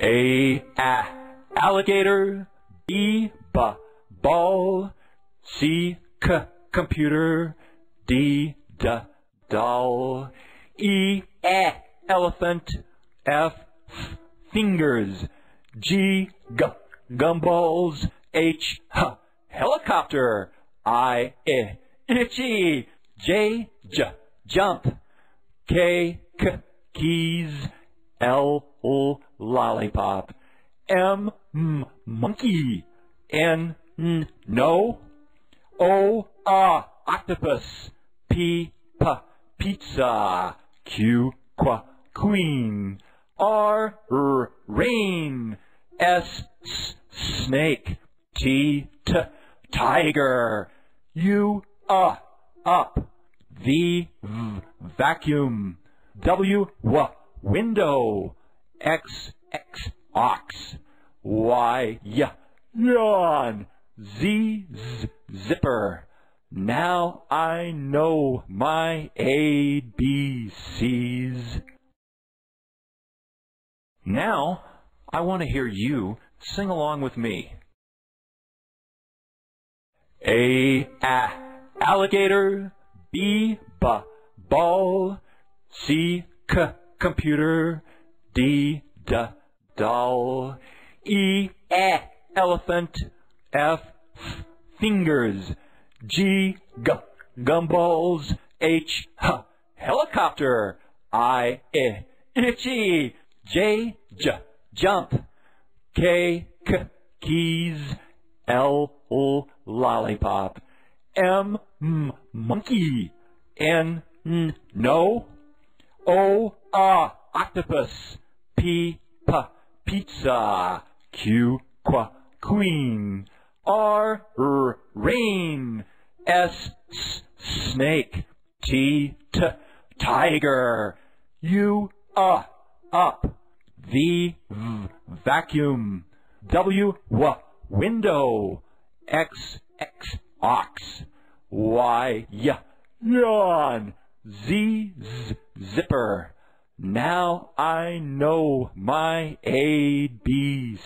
A, a alligator. B, b ball. C, c computer. D, d doll. E, e elephant. F, f fingers. G, g gumballs. H, h helicopter. I, I itchy. J, j jump. K, k keys. L, lollipop. M, monkey. N, no. O, ah octopus. P, p pizza. Q, qu queen. R, r rain. S, s snake. T, t tiger. U, uh, up. V, v vacuum. W, w window. X, X, ox. Y, y, yawn. Z, z, zipper. Now I know my ABCs. Now I want to hear you sing along with me. A, a alligator. B, b ball. C, c computer. D, d doll. E, e elephant. F, f fingers. G, g gumballs. H, h helicopter. I, I itchy. J, j jump. K, k keys. L, l lollipop. M, m monkey. N, n no. O, ah octopus. P, p pizza. Q, qu queen. R, r rain. S, s snake. T, t tiger. U, uh up. V, v vacuum. W, w window. X, X ox. Y, y yawn. Z, z zipper. Now I know my ABCs.